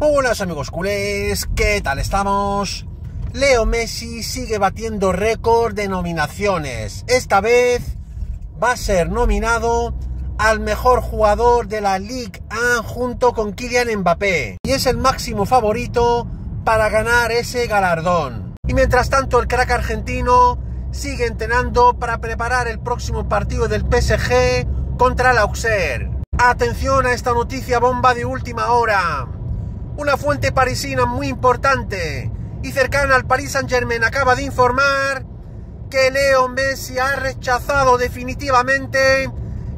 Buenas amigos culés, ¿qué tal estamos? Leo Messi sigue batiendo récord de nominaciones. Esta vez va a ser nominado al mejor jugador de la Ligue 1 junto con Kylian Mbappé. Y es el máximo favorito para ganar ese galardón. Y mientras tanto el crack argentino sigue entrenando para preparar el próximo partido del PSG contra el Auxerre. Atención a esta noticia bomba de última hora. Una fuente parisina muy importante y cercana al Paris Saint Germain acaba de informar que Leo Messi ha rechazado definitivamente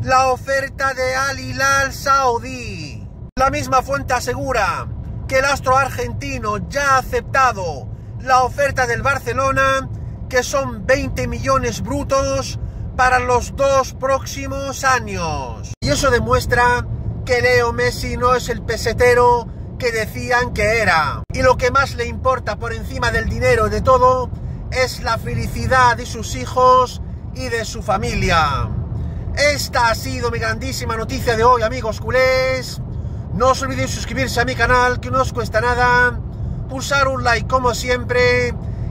la oferta de Al Hilal Saudí. La misma fuente asegura que el astro argentino ya ha aceptado la oferta del Barcelona, que son 20 millones brutos para los dos próximos años. Y eso demuestra que Leo Messi no es el pesetero que decían que era. Y lo que más le importa por encima del dinero y de todo es la felicidad de sus hijos y de su familia. Esta ha sido mi grandísima noticia de hoy, amigos culés. No os olvidéis suscribirse a mi canal, que no os cuesta nada. Pulsar un like como siempre